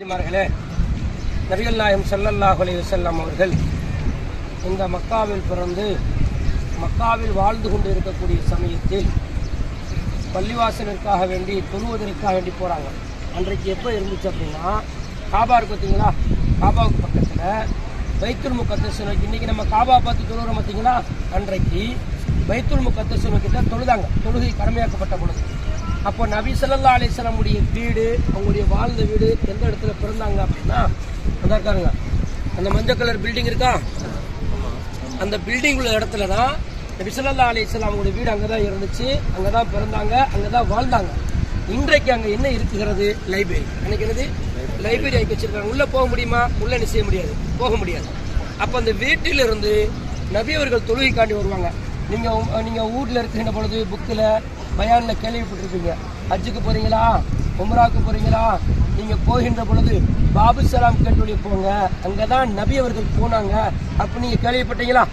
நபிமார்களே நபிகள் நாயம் ஸல்லல்லாஹு செல்லம் அவர்கள் இந்த மக்காவில் பிறந்து மக்காவில் வாழ்ந்து கொண்டு இருக்கக்கூடிய சமயத்தில் பள்ளிவாசலுக்காக வேண்டி தொழுவதற்காக வேண்டி போகிறாங்க அன்றைக்கு எப்போ இருந்துச்சு அப்படின்னா காபா இருக்கு பார்த்தீங்களா? காபாவுக்கு பக்கத்தில் பைத்துல் முக்கத்தஸ் நோக்கி இன்னைக்கு நம்ம காபா பார்த்து தொழுகிறோம் பார்த்தீங்களா? அன்றைக்கு பைத்துல் முக்கத்தஸ் நோக்கிட்ட தொழுதாங்க. தொழுகை கடமையாக்கப்பட்ட பொழுது. அப்போ நபி சொல்லல்லா அலிஸ்லாமுடைய வீடு அவங்களுடைய வாழ்ந்த வீடு எந்த இடத்துல பிறந்தாங்க அப்படின்னா அந்த இருக்காருங்க. அந்த மஞ்சள் கலர் பில்டிங் இருக்கா? அந்த பில்டிங் உள்ள இடத்துல தான் நபி ஸல்லல்லாஹு அலைஹி அவங்களுடைய வீடு அங்கே தான் இருந்துச்சு. அங்கே தான் பிறந்தாங்க அங்கே தான் வாழ்ந்தாங்க. இன்றைக்கு அங்கே என்ன இருக்குகிறது லைப்ரரி நினைக்கிறது லைப்ரரி ஆகி வச்சிருக்காங்க. உள்ளே போக முடியுமா? உள்ளே என்ன செய்ய முடியாது. போக முடியாது. அப்போ அந்த வீட்டிலிருந்து நபி அவர்கள் தொழுகைக்காண்டி வருவாங்க. நீங்கள் நீங்கள் ஊரில் இருக்கின்ற பொழுது புக்கில் பயானில் கேள்விப்பட்டிருப்பீங்க. ஹஜ்ஜுக்கு போறீங்களா? உம்ராவுக்கு போறீங்களா? நீங்க போகின்ற பொழுது பாபு சலாம் கேட்டு போங்க. அங்கதான் நபி அவர்கள் போனாங்க. அப்ப நீங்க கேள்விப்பட்டீங்களா?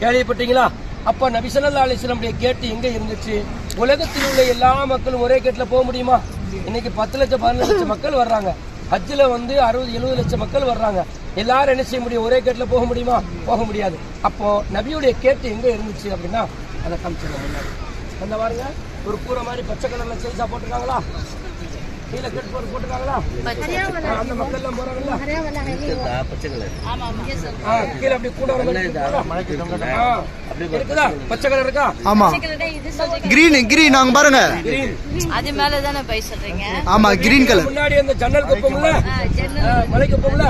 கேள்விப்பட்டீங்களா? அப்ப நபி அலைஹி வஸல்லம் கேட்டு எங்க இருந்துச்சு? உலகத்தில் உள்ள எல்லா மக்களும் ஒரே கேட்ல போக முடியுமா? இன்னைக்கு பத்து லட்சம் பதினஞ்சு லட்சம் மக்கள் வர்றாங்க. ஹஜ்ஜில் வந்து அறுபது எழுபது லட்சம் மக்கள் வர்றாங்க. எல்லாரும் என்ன செய்ய முடியும்? ஒரே கேட்ல போக முடியுமா? போக முடியாது. அப்போ நபியுடைய கேட்டு எங்க இருந்துச்சு அப்படின்னா அதை காமிச்சிருங்க முன்னாடி. அந்த பாருங்க ஒரு கூரை மாதிரி பச்சை கலர்ல சைஸா போட்டிருக்காங்களா? கீழே கட்டு போட்டு போட்டிருக்காங்களா? அந்த மக்கள் எல்லாம் போறாங்கல்ல? ஆ, கீழே அப்படி கூட இருக்குதா? பச்சை கலர் இருக்கா? ஆமா. கிரீன் கிரீன் அங்க பாருங்க. கிரீன் அது மேல தானே போய் சொல்றீங்க? ஆமா கிரீன் கலர் முன்னாடி அந்த ஜன்னல் குப்பம்ல? மலை. குப்பம்ல?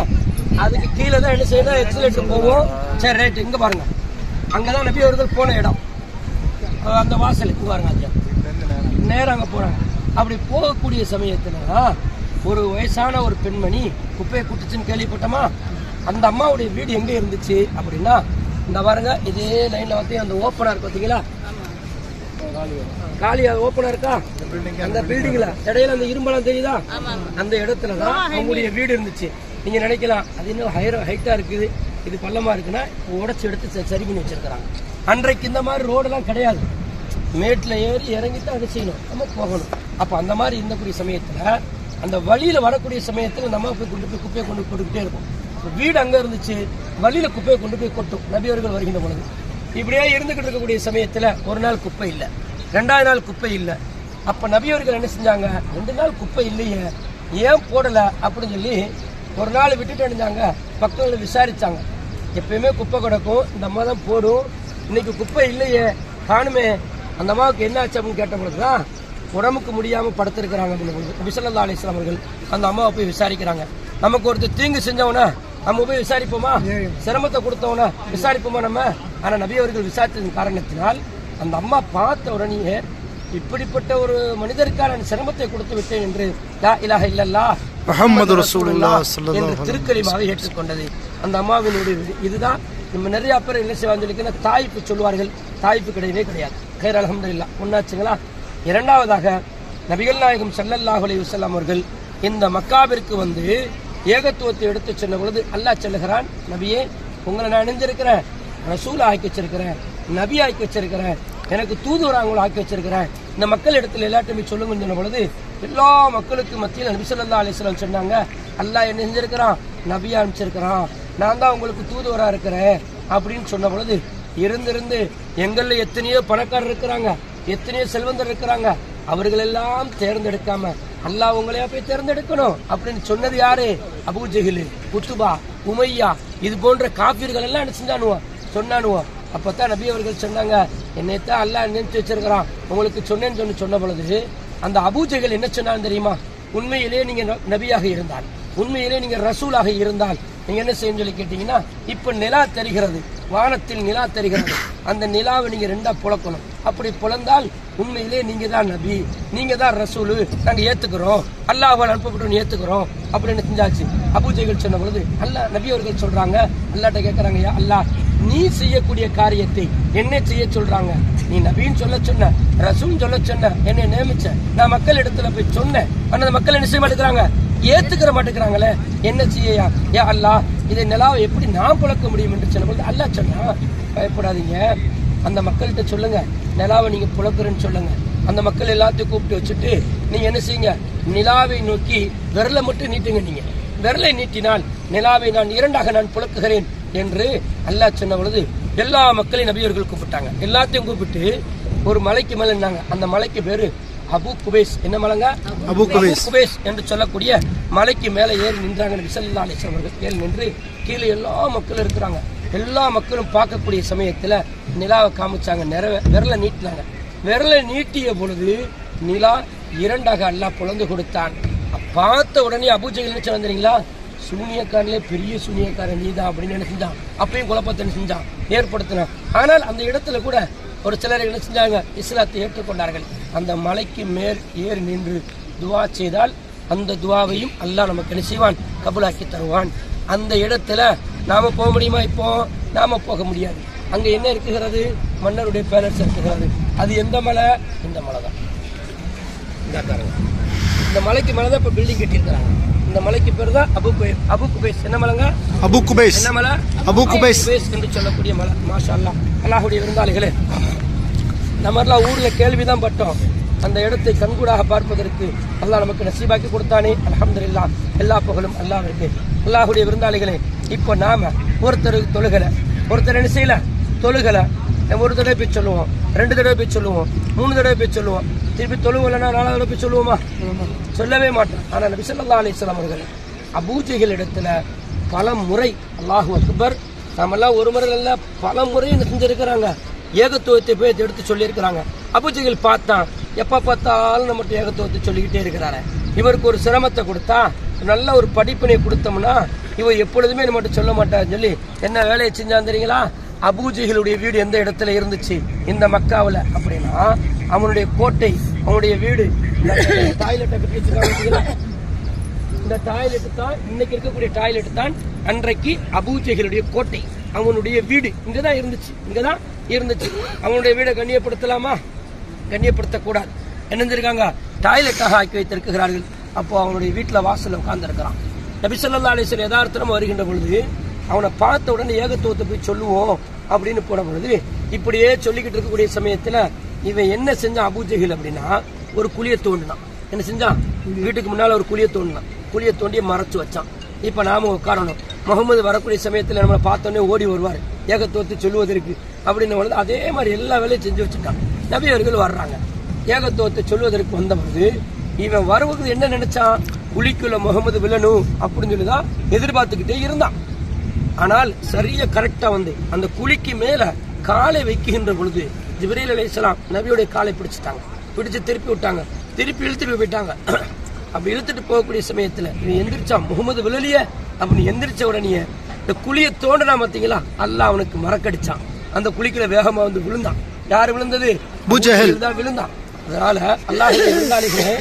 அதுக்கு கீழே தான் என்ன செய்யணும்? எக்ஸலேட்டர் போவோம். சரி ரைட் இங்க பாருங்க. அங்கதான் நபி அவர்கள் போன இடம். அந்த வாசல் இங்க பாருங்க ஐயா நேரா அங்க போறாங்க. அப்படி போகக்கூடிய சமயத்துல ஒரு வயசான ஒரு பெண்மணி குப்பையை குட்டுச்சுன்னு கேள்விப்பட்டோமா? அந்த அம்மாவுடைய வீடு எங்க இருந்துச்சு அப்படின்னா இந்த பாருங்க இதே லைன்ல வந்து அந்த ஓப்பனா இருக்கு பாத்தீங்களா? காலி அது ஓப்பனா இருக்கா? அந்த பில்டிங்ல இடையில அந்த இரும்பெல்லாம் தெரியுதா? அந்த இடத்துல தான் அவங்களுடைய வீடு இருந்துச்சு. நீங்க நினைக்கலாம் அது இன்னும் ஹைர ஹைட்டா இருக்குது. இது பள்ளமாக இருக்குன்னா உடச்சி எடுத்து சரி பண்ணி வச்சிருக்கிறாங்க. அன்றைக்கு இந்த மாதிரி ரோடெல்லாம் கிடையாது. மேட்டில் ஏறி இறங்கிட்டு அதை செய்யணும். நம்ம போகணும். அப்போ அந்த மாதிரி இருந்தக்கூடிய சமயத்தில் அந்த வழியில் வரக்கூடிய சமயத்தில் நம்ம போய் கொண்டு போய் குப்பையை கொண்டு கொடுக்கிட்டே இருப்போம். அப்ப வீடு அங்கே இருந்துச்சு வழியில் குப்பையை கொண்டு போய் கொட்டும். நபியவர்கள் வருகின்ற பொழுது. இப்படியே இருந்துக்கிட்டு இருக்கக்கூடிய சமயத்தில் ஒரு நாள் குப்பை இல்லை. ரெண்டாவது நாள் குப்பை இல்லை. அப்போ நபியவர்கள் என்ன செஞ்சாங்க? ரெண்டு நாள் குப்பை இல்லையே. ஏன் போடலை? அப்படின்னு சொல்லி ஒரு நாள் விட்டுட்டு அணிஞ்சாங்க பக்கத்தில் விசாரிச்சாங்க. எப்பயுமே குப்பை கிடக்கும். இந்த அம்மா தான் போடும். இன்னைக்கு குப்பை இல்லையே. காணுமே. அந்த அம்மாவுக்கு என்ன ஆச்சு அப்படின்னு கேட்ட பொழுதுதான் உடம்புக்கு முடியாம படுத்திருக்கிறாங்க அப்படின்னு பொழுது நபி ஸல்லல்லாஹு அலைஹி வஸல்லம் அவர்கள் அந்த அம்மாவை போய் விசாரிக்கிறாங்க. நமக்கு ஒருத்தர் தீங்கு செஞ்சவன? நம்ம போய் விசாரிப்போமா? சிரமத்தை கொடுத்தவன? விசாரிப்போமா நம்ம? ஆனா நபி அவர்கள் விசாரித்ததன் காரணத்தினால் அந்த அம்மா பார்த்த உடனேயே இப்படிப்பட்ட ஒரு மனிதருக்கான சிரமத்தை கொடுத்து விட்டேன் என்று லா இலாஹ இல்லல்லாஹ் முஹம்மது ரசூலுல்லாஹ் என்று திருக்கலிமாக ஏற்றுக்கொண்டது. அந்த அம்மாவினுடைய இது. இதுதான். நம்ம நிறைய பேர் என்ன செய்வாங்க தாய்ப்பு சொல்வார்கள் தாய்ப்பு கிடையவே கிடையாது. ஹேர் அலமதுல்லா ஒன்னாச்சுங்களா இரண்டாவதாக நபிகள் நாயகம் ஸல்லல்லாஹு அலைஹி வஸல்லம் அவர்கள் இந்த மக்காவிற்கு வந்து ஏகத்துவத்தை எடுத்து சொன்ன பொழுது அல்லாஹ் சொல்லுகிறான் நபியே உங்களை நான் இணைஞ்சிருக்கிறேன் ரசூல் ஆக்கி வச்சிருக்கிறேன். நபி ஆக்கி வச்சிருக்கிறேன். எனக்கு தூதுவராங்களை ஆக்கி வச்சிருக்கிறேன். இந்த மக்கள் இடத்துல எல்லாத்தையுமே சொல்லுங்கன்னு சொன்ன பொழுது எல்லா மக்களுக்கு மத்தியில் நபி ஸல்லல்லாஹு சொன்னாங்க அல்லாஹ் என்ன செஞ்சிருக்கிறான்? நபியா அனுப்பிச்சிருக்கிறான். நான் தான் உங்களுக்கு தூதுவராக இருக்கிறேன். அப்படின்னு சொன்ன பொழுது இருந்திருந்து எங்கள்ல எத்தனையோ பணக்காரர் இருக்கிறாங்க எத்தனையோ செல்வந்தர் இருக்கிறாங்க அவர்கள் எல்லாம் தேர்ந்தெடுக்காம அல்லாஹ் உங்களையா போய் தேர்ந்தெடுக்கணும்? அப்படின்னு சொன்னது யாரு? அபு ஜஹில் குத்துபா உமையா இது போன்ற காப்பீர்கள் எல்லாம் என்ன செஞ்சானுவோ? அப்போ அப்பதான் நபி அவர்கள் சொன்னாங்க என்னைத்தான் அல்லாஹ் நினைச்சு வச்சிருக்கிறான். உங்களுக்கு சொன்னேன்னு சொல்லி சொன்ன பொழுது அந்த அபூஜைகள் என்ன சொன்னாலும் தெரியுமா? உண்மையிலே நீங்க ந- நபியாக இருந்தால் உண்மையிலே நீங்க ரசூலாக இருந்தால் நீங்க என்ன செய்யும் சொல்லி கேட்டீங்கன்னா இப்போ நிலா தெரிகிறது வானத்தில் நிலா தெரிகிறது. அந்த நிலாவை நீங்க ரெண்டா புழக்கணும். அப்படி புலந்தால் உண்மையிலே நீங்க தான் நபி நீங்க தான் ரசூலு நாங்க ஏத்துக்கிறோம். அல்லாஹ் அனுப்பப்பட்டவன் ஏத்துக்கிறோம். அப்படின்னு செஞ்சாச்சு அபூஜைகள் சொன்ன பொழுது அல்லாஹ் நபி அவர்கள் சொல்றாங்க அல்லாட்ட கேட்கறாங்க அல்லாஹ் நீ செய்யக்கூடிய காரியத்தை என்ன செய்ய சொல்றாங்க. நீ நபின்னு சொல்ல சொன்ன ரசூல் சொல்ல சொன்ன என்னை நியமிச்ச நான் மக்கள் இடத்துல போய் சொன்னேன். ஆனா அந்த மக்கள் என்ன செய்ய மாட்டேங்கிறாங்க? ஏத்துக்கிற மாட்டேங்கிறாங்களே? என்ன செய்யா ஏ அல்லா இதை நிலாவை எப்படி நான் புழக்க முடியும் என்று சொன்னபோது அல்லா சொன்னா பயப்படாதீங்க. அந்த மக்கள்கிட்ட சொல்லுங்க நிலாவை நீங்க புழக்கிறேன்னு சொல்லுங்க. அந்த மக்கள் எல்லாத்தையும் கூப்பிட்டு வச்சுட்டு நீங்க என்ன செய்யுங்க? நிலாவை நோக்கி விரலை மட்டும் நீட்டுங்க நீங்க. விரலை நீட்டினால் நிலாவை நான் இரண்டாக நான் புழக்குகிறேன். என்று அல்லாஹ் சொன்ன பொழுது எல்லா மக்களையும் நபியர்கள் கூப்பிட்டாங்க. எல்லாத்தையும் கூப்பிட்டு ஒரு மலைக்கு மேல நின்னாங்க. அந்த மலைக்கு பேரு அபு குபேஸ். என்ன மலைங்க? அபு குபேஸ். குபேஸ் என்று சொல்லக்கூடிய மலைக்கு மேலே ஏறி நின்றாங்க அலைஹி வஸல்லம் அவர்கள். ஏறி நின்று கீழே எல்லா மக்களும் இருக்கிறாங்க. எல்லா மக்களும் பார்க்கக்கூடிய சமயத்துல நிலாவை காமிச்சாங்க. நிறவ விரலை நீட்டினாங்க. விரலை நீட்டிய பொழுது நிலா இரண்டாக அல்லாஹ் புலந்து கொடுத்தான். பார்த்த உடனே அபூஜைகள் நினைச்சு வந்தீங்களா சூனியக்காரனே பெரிய சூனியக்காரன் நீதான் அப்படின்னு என்ன செஞ்சான் அப்பயும் குழப்பத்தை செஞ்சான் ஏற்படுத்தினான். ஆனால் அந்த இடத்துல கூட ஒரு சிலர் என்ன செஞ்சாங்க? இஸ்லாத்தை ஏற்றுக்கொண்டார்கள். அந்த மலைக்கு மேல் ஏறி நின்று துவா செய்தால் அந்த துவாவையும் அல்லாஹ் நமக்கு என்ன செய்வான்? கபுலாக்கி தருவான். அந்த இடத்துல நாம போக முடியுமா இப்போ? நாம போக முடியாது. அங்க என்ன இருக்குகிறது? மன்னருடைய பேலஸ் இருக்குகிறது. அது எந்த மலை? இந்த மலை தான் இந்த இந்த மலைக்கு மேலே தான் இப்போ பில்டிங் கட்டியிருக்கிறாங்க. இந்த மலைக்கு பேர் தான் அபு அபு குபேஸ். என்ன மலைங்க? அபு குபைஸ். என்ன மலை? அபு குபைஸ். என்று சொல்லக்கூடிய மலை. மாஷா அல்லாஹ் அல்லாஹுடைய விருந்தாளிகளே நம்மெல்லாம் ஊர்ல கேள்விதான் பட்டோம். அந்த இடத்தை கண்கூடாக பார்ப்பதற்கு அல்லாஹ் நமக்கு நசீபாக்கி கொடுத்தானே. அல்ஹம்துலில்லாஹ் எல்லா புகழும் அல்லாஹ்விற்கு. அல்லாஹுடைய விருந்தாளிகளே இப்போ நாம ஒருத்தர் தொழுகல. ஒருத்தர் என்ன செய்யல? தொழுகல. ஒரு தடவை போய் சொல்லுவோம். ரெண்டு தடவை போய் சொல்லுவோம். மூணு தடவை போய் சொல்லுவோம். திருப்பி தொழுவலன்னா நாலாவது தடவை போய் சொல்லுவோமா? சொல்லவே மாட்டேன். ஆனால் நபி ஸல்லல்லாஹு அலிஸ்லாம் அவர்கள் அபூஜைகள் இடத்துல பல முறை. அல்லாஹு அக்பர். நாமெல்லாம் ஒரு முறை இல்லை பல முறை என்ன செஞ்சிருக்கிறாங்க. ஏகத்துவத்தை போய் எடுத்து சொல்லியிருக்கிறாங்க. அபூஜைகள் பார்த்தான். எப்போ பார்த்தாலும் நம்மகிட்ட ஏகத்துவத்தை சொல்லிக்கிட்டே இருக்கிறாரு. இவருக்கு ஒரு சிரமத்தை கொடுத்தா நல்ல ஒரு படிப்பினை கொடுத்தோம்னா இவர் எப்பொழுதுமே நம்மகிட்ட சொல்ல மாட்டாருன்னு சொல்லி என்ன வேலையை செஞ்சான் தெரியுங்களா? அபூஜைகளுடைய வீடு எந்த இடத்துல இருந்துச்சு? இந்த மக்காவில். அப்படின்னா அவனுடைய கோட்டை அவனுடைய வீடு டாய்லெட்டை கட்டி இந்த டாய்லெட் தான் இன்னைக்கு இருக்கக்கூடிய டாய்லெட் தான் அன்றைக்கு அபூஜைகளுடைய கோட்டை. அவனுடைய வீடு. இங்கதான் இருந்துச்சு. இங்கதான் இருந்துச்சு. அவனுடைய வீடை கண்ணியப்படுத்தலாமா? கண்ணியப்படுத்தக்கூடாது. என்ன செஞ்சிருக்காங்க? டாய்லெட்டாக ஆக்கி வைத்திருக்கிறார்கள். அப்போ அவனுடைய வீட்டில் வாசலில் உட்கார்ந்துருக்கிறான். நபிசல்லா நபி யதார்த்தமாக வருகின்ற பொழுது அவனை பார்த்த உடனே ஏகத்துவத்தை போய் சொல்லுவோம் அப்படின்னு போன பொழுது இப்படியே சொல்லிக்கிட்டு இருக்கக்கூடிய சமயத்தில் இவன் என்ன செஞ்சான் அபூஜைகள் அப்படின்னா ஒரு குழியை தோண்டினான். என்ன செஞ்சான்? வீட்டுக்கு முன்னால ஒரு குழியை தோண்டினான். குழியை தோண்டியை மறைச்சு வச்சான். இப்ப நாம உட்காரணும். முகமது வரக்கூடிய சமயத்துல நம்மளை பார்த்தோன்னே ஓடி வருவார். ஏகத்துவத்தை சொல்லுவதற்கு அப்படின்னு பொழுது அதே மாதிரி எல்லா வேலையும் செஞ்சு வச்சுட்டான். நபி அவர்கள் வர்றாங்க ஏகத்துவத்தை சொல்வதற்கு வந்தபோது இவன் வருவது என்ன நினைச்சான்? குழிக்குள்ள முகமது வில்லணும் அப்படின்னு சொல்லிதான் எதிர்பார்த்துக்கிட்டே இருந்தான். ஆனால் சரியா கரெக்டா வந்து அந்த குழிக்கு மேல காலை வைக்கின்ற பொழுது ஜிப்ரீல் அலைஹிஸ்ஸலாம் நபியுடைய காலை பிடிச்சிட்டாங்க. பிடிச்சு திருப்பி விட்டாங்க. திருப்பி இழுத்துட்டு போயிட்டாங்க. அப்படி இழுத்துட்டு போகக்கூடிய சமயத்துல இவன் எந்திரிச்சான் முகமது விழலிய அப்படி எந்திரிச்ச உடனே இந்த குழியை தோண்டனா பாத்தீங்களா? அல்லாஹ் அவனுக்கு மறக்கடிச்சான். அந்த குழிக்குள்ள வேகமா வந்து விழுந்தான். யாரு விழுந்தது. தான் விழுந்தான். அதனால அல்லாஹுடைய விருந்தாளிகளே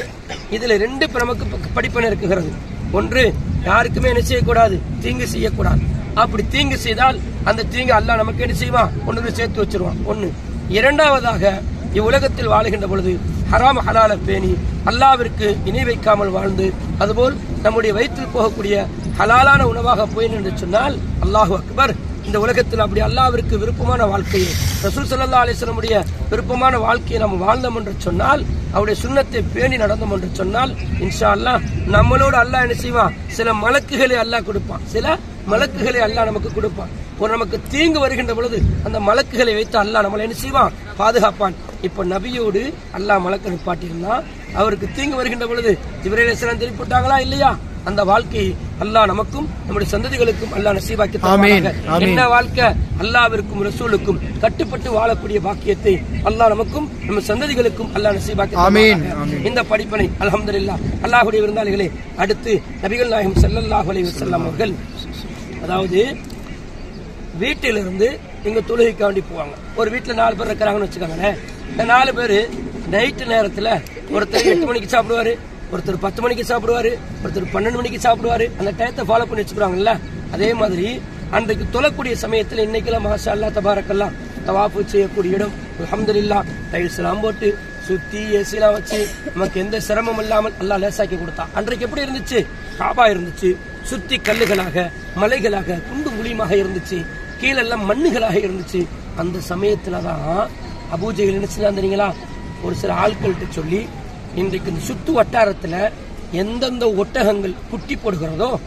இதுல ரெண்டு நமக்கு படிப்பினை இருக்குகிறது. ஒன்று யாருக்குமே என்ன செய்யக்கூடாது? தீங்கு செய்யக்கூடாது. அப்படி தீங்கு செய்தால் அந்த தீங்கு அல்லாஹ் நமக்கு என்ன செய்வான்? ஒன்று சேர்த்து வச்சிருவான். ஒண்ணு இரண்டாவதாக இவ்வுலகத்தில் வாழுகின்ற பொழுது ஹராம் ஹலால பேணி அல்லாவிற்கு இணை வைக்காமல் வாழ்ந்து அதுபோல் நம்முடைய வயிற்றில் போகக்கூடிய ஹலாலான உணவாக போய் என்று சொன்னால் அல்லாஹு அக்பர். இந்த உலகத்தில் அப்படி அல்லாவிற்கு விருப்பமான வாழ்க்கையை ரசூல் சல்லா அலிஸ்லமுடைய விருப்பமான வாழ்க்கையை நாம் வாழ்ந்தோம் என்று சொன்னால் அவருடைய சுண்ணத்தை பேணி நடந்தோம் என்று சொன்னால் இன்ஷா அல்லாஹ் நம்மளோட அல்லாஹ் என்ன செய்வான்? சில மலக்குகளை அல்லாஹ் கொடுப்பான். சில மலக்குகளை அல்லாஹ் நமக்கு கொடுப்பான். ஒரு நமக்கு தீங்கு வருகின்ற பொழுது அந்த மலக்குகளை வைத்து அல்லாஹ் நம்மளை என்ன செய்வான்? பாதுகாப்பான். இப்ப நபியோடு அல்லாஹ் மலக்கு நிப்பாட்டியிருந்தான் அவருக்கு தீங்கு வருகின்ற பொழுது ஜிப்ரீல் அலைஹிஸ்ஸலாம் திருப்பி விட்டாங்களா இல்லையா? அந்த வாழ்க்கையை அல்லாஹ் நமக்கும் நம்முடைய சந்ததிகளுக்கும் அல்லாஹ் நசீபாக்கி. என்ன வாழ்க்கை? அல்லாவிற்கும் ரசூலுக்கும் கட்டுப்பட்டு வாழக்கூடிய பாக்கியத்தை அல்லாஹ் நமக்கும் நம்ம சந்ததிகளுக்கும் அல்லாஹ் நசீபாக்கி. இந்த படிப்பனை அல்ஹம்துலில்லாஹ் அல்லாஹ்வுடைய விருந்தாளிகளே அடுத்து நபிகள் நாயகம் ஸல்லல்லாஹு அலைஹி வஸல்லம் அவர்கள் அதாவது வீட்டிலிருந்து இங்க தொழுகைக்கு வேண்டி போவாங்க. ஒரு வீட்டுல நாலு பேர் இருக்கிறாங்கன்னு வச்சுக்கோங்களேன். இந்த நாலு பேர் நைட்டு நேரத்துல ஒருத்தர் எட்டு மணிக்கு சாப்பிடுவாரு ஒருத்தர் பத்து மணிக்கு சாப்பிடுவாரு ஒருத்தர் பன்னெண்டு மணிக்கு சாப்பிடுவாரு. அந்த டயத்தை ஃபாலோ பண்ணி வச்சுக்கிறாங்கல்ல? அதே மாதிரி அன்றைக்கு தொழக்கூடிய சமயத்துல இன்னைக்கெல்லாம் மாஷா அல்லா தபாரக்கெல்லாம் தவாப்பு செய்யக்கூடிய இடம். அல்ஹம்துலில்லாஹ் டைல்ஸ் எல்லாம் போட்டு சுத்தி ஏசிலாம் வச்சு நமக்கு எந்த சிரமம் இல்லாமல் எல்லாம் லேசாக்கி கொடுத்தா அன்றைக்கு எப்படி இருந்துச்சு? காபா இருந்துச்சு. சுத்தி கல்லுகளாக மலைகளாக குண்டு குழியமாக இருந்துச்சு. கீழெல்லாம் மண்ணுகளாக இருந்துச்சு. அந்த சமயத்துல தான் அபூஜைகள் என்ன தெரியுங்களா? ஒரு சில ஆட்கள்கிட்ட சொல்லி இன்றைக்கு இந்த சுத்து வட்டாரத்தில் எந்தெந்த ஒட்டகங்கள் குட்டி போடுகிறதோ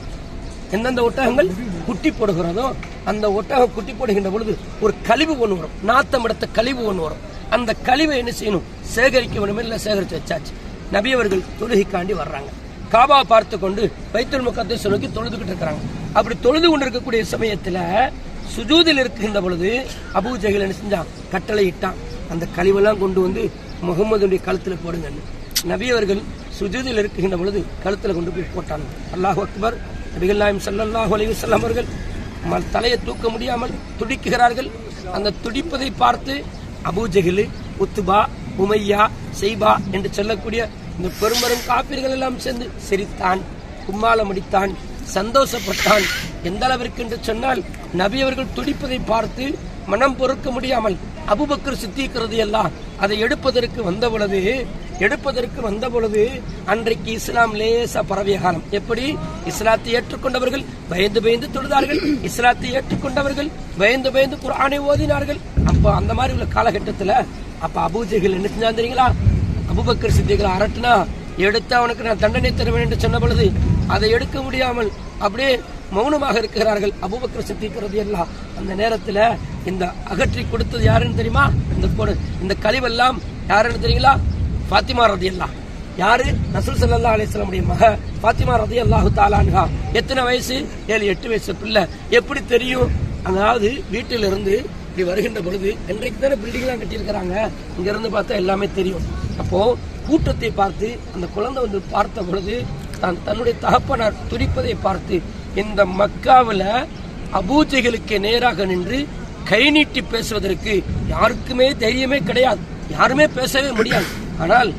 எந்தெந்த ஒட்டகங்கள் குட்டி போடுகிறதோ அந்த ஒட்டகம் குட்டி போடுகின்ற பொழுது ஒரு கழிவு ஒன்று வரும். நாத்தம் எடுத்த கழிவு ஒன்று வரும். அந்த கழிவை என்ன செய்யணும்? சேகரிக்க வேணுமே இல்லை சேகரித்து வச்சாச்சு? நபி அவர்கள் தொழுகைக்காண்டி வர்றாங்க. காபா பார்த்து கொண்டு வைத்தல் முகத்தை நோக்கி தொழுதுகிட்டு இருக்கிறாங்க. அப்படி தொழுது கொண்டு இருக்கக்கூடிய சமயத்துல சுஜூதில் இருக்கின்ற பொழுது அபு ஜஹில் என்ன செஞ்சான்? கட்டளை இட்டான். அந்த கழிவெல்லாம் கொண்டு வந்து முகமதுடைய கழுத்துல போடுங்கன்னு. நபி அவர்கள் சுஜூதில் இருக்கின்ற பொழுது கழுத்துல கொண்டு போய் போட்டாங்க. அல்லாஹ் அக்பர் நபிகள் நாயம் சல்லாஹ் அலைஹி அவர்கள் ம- தலையை தூக்க முடியாமல் துடிக்குகிறார்கள் அந்த துடிப்பதை பார்த்து அபூஜஹில் உத்துபா உமையா செய்பா என்று சொல்லக்கூடிய இந்த பெரும்பெரும் காப்பீர்கள் எல்லாம் சேர்ந்து சிரித்தான் கும்மாளம் அடித்தான் சந்தோஷப்பட்டான். எந்த அளவிற்கு என்று சொன்னால் நபி அவர்கள் துடிப்பதை பார்த்து மனம் பொறுக்க முடியாமல் அபுபக்கர் சித்திக்கிறது எல்லாம் அதை எடுப்பதற்கு வந்த பொழுது எடுப்பதற்கு வந்த பொழுது அன்றைக்கு இஸ்லாம் லேசா பரவிய காலம். எப்படி? இஸ்லாத்தை ஏற்றுக்கொண்டவர்கள் பயந்து பயந்து தொழுதார்கள். இஸ்லாத்தை ஏற்றுக்கொண்டவர்கள் பயந்து பயந்து குரானை ஓதினார்கள். அப்போ அந்த மாதிரி உள்ள காலகட்டத்துல அப்ப அபூஜைகள் என்ன செஞ்சா தெரியுங்களா? அபுபக்கர் சித்திகளை அரட்டினா எடுத்து அவனுக்கு நான் தண்டனை தருவேன் என்று சொன்ன பொழுது அதை எடுக்க முடியாமல் அப்படியே மௌனமாக இருக்கிறார்கள் அபுபக்கர் சித்திக்கிறது எல்லாம் அந்த நேரத்தில் இந்த அகற்றி கொடுத்தது யாருன்னு தெரியுமா? இந்த கொடு- இந்த கழிவெல்லாம் யாருன்னு தெரியுங்களா? ஃபாத்திமா ரதி யாரு? ரசூல் சல்லா அலைஹி வஸல்லம் மக ஃபாத்திமா ரதி அல்லாஹு தாலான்ஹா எத்தனை வயசு? ஏழு எட்டு வயசு பிள்ளை. எப்படி தெரியும்? அதாவது வீட்டிலிருந்து இப்படி வருகின்ற பொழுது இன்றைக்கு தானே பில்டிங்லாம் கட்டியிருக்கிறாங்க. இங்க இருந்து பார்த்தா எல்லாமே தெரியும். அப்போ கூட்டத்தை பார்த்து அந்த குழந்தை வந்து பார்த்த பொழுது தான் தன்னுடைய தகப்பனார் துடிப்பதை பார்த்து இந்த மக்காவில் அபூஜைகளுக்கு நேராக நின்று கை நீட்டி பேசுவதற்கு யாருக்குமே தைரியமே கிடையாது. யாருமே பேசவே முடியாது. ஆனால்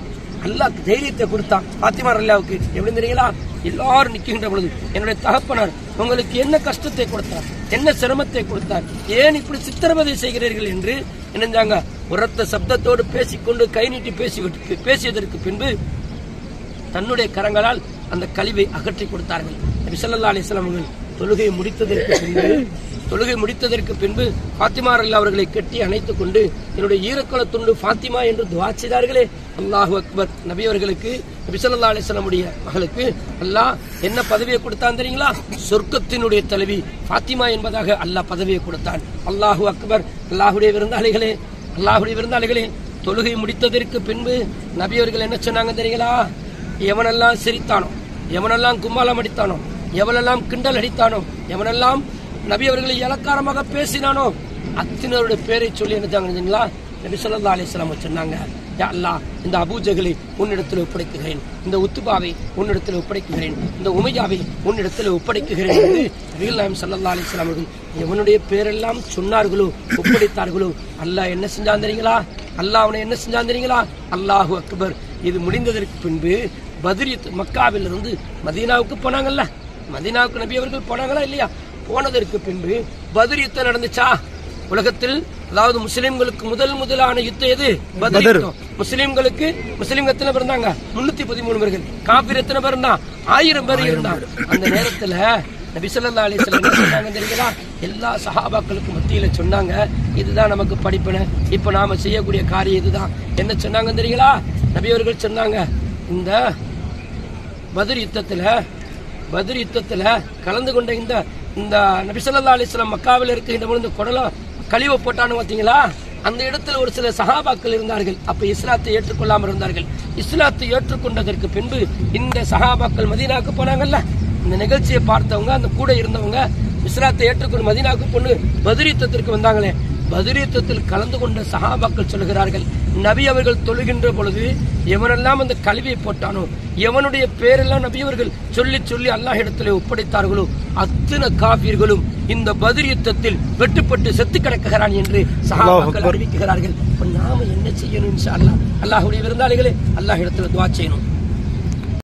அல்லாஹ் தைரியத்தை கொடுத்தான். பாத்திமார் அல்லாவுக்கு எப்படி தெரியுங்களா? எல்லாரும் நிற்கின்ற பொழுது என்னுடைய தகப்பனார் உங்களுக்கு என்ன கஷ்டத்தை கொடுத்தார்? என்ன சிரமத்தை கொடுத்தார்? ஏன் இப்படி சித்திரவதை செய்கிறீர்கள் என்று நினைஞ்சாங்க உரத்த சப்தத்தோடு பேசிக்கொண்டு கை நீட்டி பேசி பேசியதற்கு பின்பு தன்னுடைய கரங்களால் அந்த கழிவை அகற்றி கொடுத்தார்கள். நபி அலிஸ்லாம் அவர்கள் தொழுகை முடித்ததற்கு பின்பு தொழுகை முடித்ததற்கு பின்பு பாத்திமா அல்லா அவர்களை கட்டி அணைத்துக் கொண்டு என்னுடைய ஈரக்குல துண்டு என்று துவா செய்தார்களே. அல்லாஹு அக்பர். நபி அவர்களுக்கு நபிசல்லா அலிஸ்லமுடைய உடைய மகளுக்கு அல்லாஹ் என்ன பதவியை கொடுத்தான் தெரியுங்களா? சொர்க்கத்தினுடைய தலைவி ஃபாத்திமா என்பதாக அல்லாஹ் பதவியை கொடுத்தான். அல்லாஹு அக்பர் அல்லாஹுடைய விருந்தாளிகளே அல்லாஹுடைய விருந்தாளிகளே தொழுகை முடித்ததற்கு பின்பு நபியவர்கள் என்ன சொன்னாங்க தெரியுங்களா? எவனெல்லாம் சிரித்தானோ எவனெல்லாம் கும்பாலம் அடித்தானோ எவனெல்லாம் கிண்டல் அடித்தானோ எவனெல்லாம் நபி அவர்களை இலக்காரமாக பேசினானோ அத்தினருடைய பேரை சொல்லி என்ன தெரியுங்களா? நபி சொல்லா அலிஸ்லாம் வஸல்லம் சொன்னாங்க. யா அல்லாஹ் இந்த அபூஜகளை உன்னிடத்தில் ஒப்படைக்குகிறேன். இந்த உத்துபாவை உன்னிடத்தில் ஒப்படைக்குகிறேன். இந்த உமையாவை உன்னிடத்தில் ஒப்படைக்குகிறேன் என்று நபிகள் சல்லா அலிஸ்லாம் அவர்கள் எவனுடைய பேரெல்லாம் சொன்னார்களோ ஒப்படைத்தார்களோ அல்லாஹ் என்ன செஞ்சான் தெரியுங்களா? அல்லாஹ் அவனை என்ன செஞ்சான் தெரியுங்களா? அல்லாஹு அக்பர். இது முடிந்ததற்கு பின்பு பத்ரியத் மக்காவில் இருந்து மதீனாவுக்கு போனாங்கல்ல. மதீனாவுக்கு நபி அவர்கள் போனாங்களா இல்லையா? போனதற்கு பின்பு பத்ர் நடந்துச்சா? உலகத்தில் அதாவது முஸ்லிம்களுக்கு முதல் முதலான யுத்தம் எது. யுத்தம். முஸ்லிம்களுக்கு முஸ்லிம் எத்தனை பேர் இருந்தாங்க? முன்னூத்தி பதிமூணு பேர்கள். காபிர் எத்தனை பேர் இருந்தா? ஆயிரம் பேர் இருந்தாங்க. அந்த நேரத்துல நபி வஸல்லம் என்ன சொன்னாங்க தெரியுங்களா? எல்லா சஹாபாக்களுக்கும் மத்தியில சொன்னாங்க இதுதான் நமக்கு படிப்பினை. இப்ப நாம செய்யக்கூடிய காரியம் இதுதான். என்ன சொன்னாங்க தெரியுங்களா? நபி அவர்கள் சொன்னாங்க இந்த பத்ர் யுத்தத்துல பத்ர் யுத்தத்துல கலந்து கொண்ட இந்த இந்த நபி ஸல்லல்லாஹு அலைஹி வஸல்லம் மக்காவில் பொழுது இந்த குடல கழிவை போட்டான்னு பார்த்தீங்களா? அந்த இடத்துல ஒரு சில சகாபாக்கள் இருந்தார்கள். அப்ப இஸ்லாத்தை ஏற்றுக்கொள்ளாமல் இருந்தார்கள். இஸ்லாத்தை ஏற்றுக்கொண்டதற்கு பின்பு இந்த சகாபாக்கள் மதீனாவுக்கு போனாங்கல்ல? இந்த நிகழ்ச்சியை பார்த்தவங்க அந்த கூட இருந்தவங்க இஸ்லாத்தை ஏற்றுக்கொண்டு மதீனாவுக்கு பொண்ணு பதிரித்தத்திற்கு வந்தாங்களே. பதிரீத்தத்தில் கலந்து கொண்ட சஹாபாக்கள் சொல்கிறார்கள் நபி அவர்கள் தொழுகின்ற பொழுது எவனெல்லாம் அந்த கல்வியை போட்டானோ எவனுடைய பேரெல்லாம் நபி அவர்கள் சொல்லி சொல்லி அல்லாஹ் இடத்துல ஒப்படைத்தார்களோ அத்தனை காபீர்களும் இந்த பதிர் யுத்தத்தில் வெட்டுப்பட்டு செத்து கிடக்குகிறான் என்று சஹாபாக்கள் அறிவிக்கிறார்கள். நாம என்ன செய்யணும் அல்லாஹ்? அல்லாஹ்வுடைய விருந்தாளிகளே அல்லாஹ் இடத்துல துவா செய்யணும்.